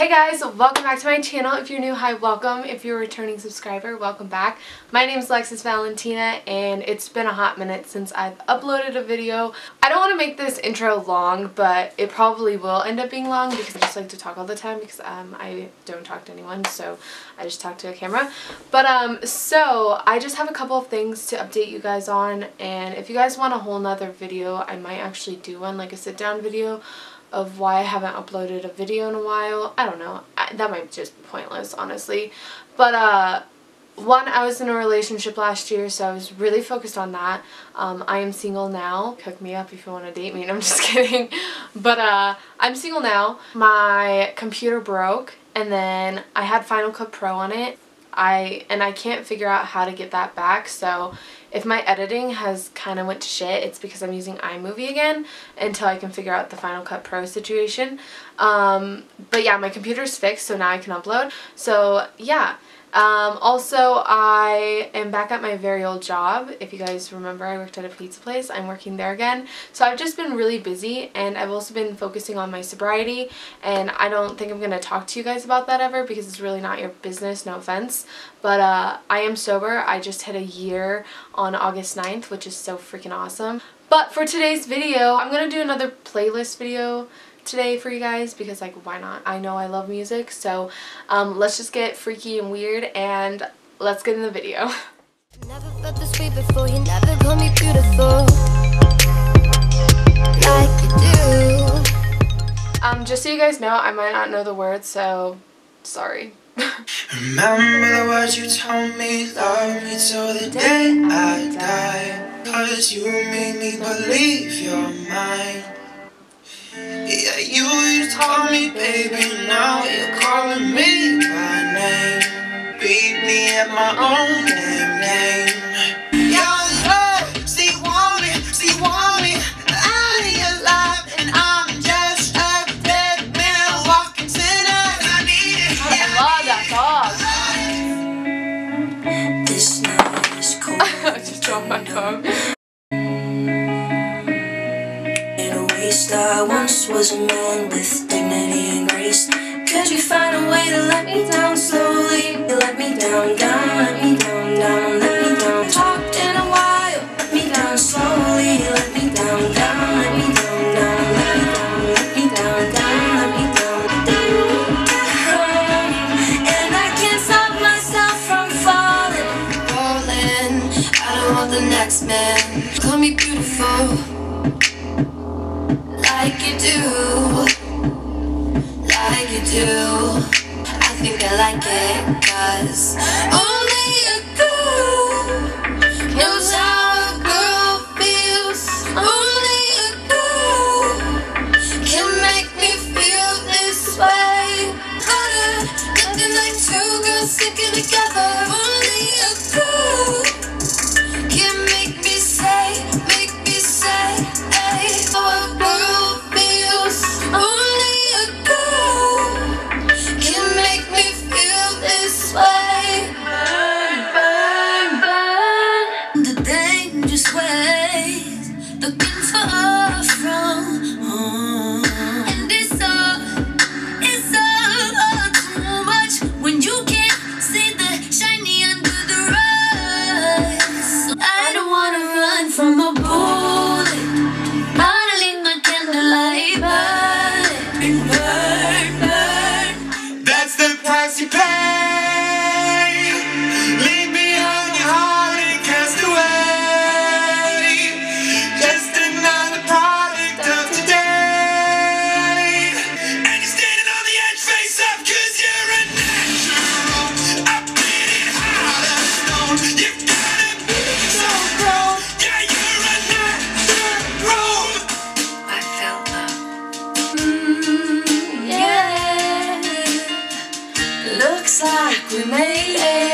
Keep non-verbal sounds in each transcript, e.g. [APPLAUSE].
Hey guys, welcome back to my channel. If you're new, hi, welcome. If you're a returning subscriber, welcome back. My name is Alexis Valentena and it's been a hot minute since I've uploaded a video. I don't want to make this intro long, but it probably will end up being long because I just like to talk all the time because um, I don't talk to anyone, so I just talk to a camera. But um, so I just have a couple of things to update you guys on and if you guys want a whole nother video, I might actually do one, like a sit down video of why I haven't uploaded a video in a while. I don't know. I, that might just be pointless, honestly. But, uh, one, I was in a relationship last year, so I was really focused on that. Um, I am single now. Hook me up if you want to date me. [LAUGHS] And I'm just kidding. But, uh, I'm single now. My computer broke, and then I had Final Cut Pro on it. I and I can't figure out how to get that back. So if my editing has kind of went to shit it's because I'm using iMovie again until I can figure out the Final Cut Pro situation. Um, but yeah my computer's fixed so now I can upload. So yeah um, also, I am back at my very old job. If you guys remember, I worked at a pizza place. I'm working there again. So I've just been really busy and I've also been focusing on my sobriety and I don't think I'm going to talk to you guys about that ever because it's really not your business, no offense. But uh, I am sober. I just hit a year on August 9th, which is so freaking awesome. But for today's video, I'm going to do another playlist video today for you guys because like why not? I know I love music so um, let's just get freaky and weird and let's get in the video. Never felt this way before, you never call me beautiful like you do. Um, just so you guys know, I might not know the words, so sorry. Remember the words you told me, love me till the day I die Cause you made me believe you're mine you used to call me baby, now you're calling me by name. Beat me at my own damn. Your love, see want [LAUGHS] was a man with dignity and grace. Could you find a way to let me down slowly? You let me down, down, let me down, down, let me down. Talked in a while, let me down slowly. Let me down, down, let me down, down, let me down, let me down, down, let me down. And I can't stop myself from falling, falling. I don't want the next man. Call me beautiful like it, cause We made it.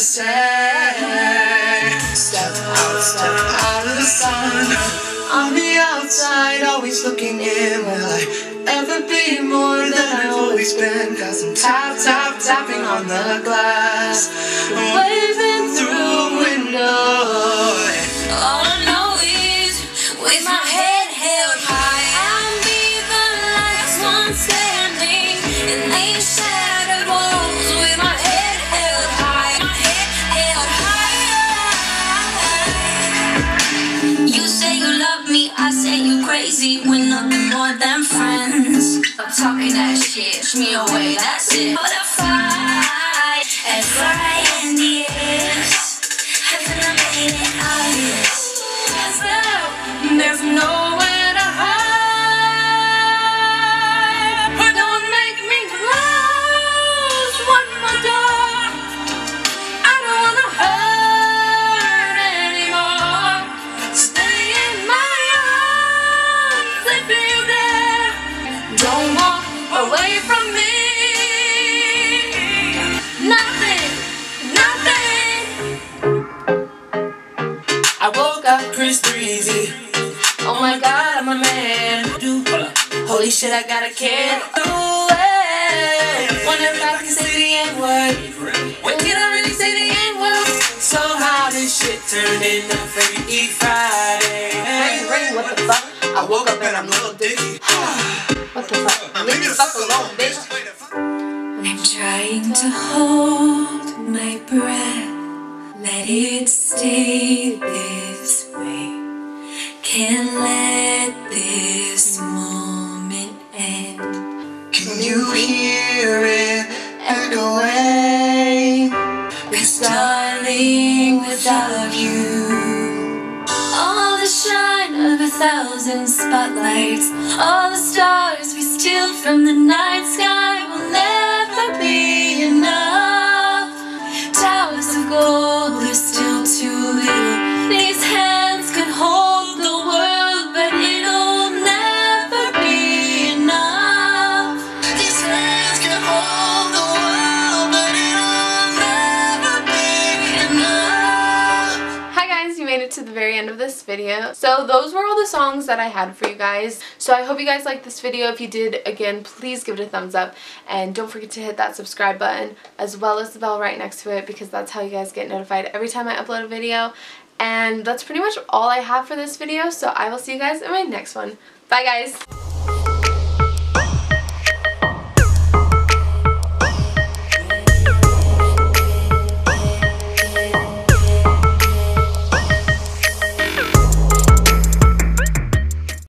Say. Step out, step out of the sun. On the outside, always looking in. Will I ever be more than I've always been? Cause I'm tap, tap, tapping on the glass. Talking that shit, push me away, that's it. Chris Breezy. Oh my God, I'm a man. Holy shit, I got a kid. Ooh, hey. Wonder if I can say the N word. When can I really say the N word? So how this shit turned into Freaky Friday. Ring, ring, what the fuck? I woke up and I'm Lil Dicky. [SIGHS] What the fuck? Leave me the fuck alone, bitch. I'm trying to hold my breath, let it stay this way. Can't let this moment end. Can you hear it echoing? Cause darling, without you, all the shine of a thousand spotlights, all the stars we steal from the night sky will never be enough. Towers of gold So those were all the songs that I had for you guys. So I hope you guys liked this video. If you did, again, please give it a thumbs up. And don't forget to hit that subscribe button as well as the bell right next to it because that's how you guys get notified every time I upload a video. And that's pretty much all I have for this video. So I will see you guys in my next one. Bye guys!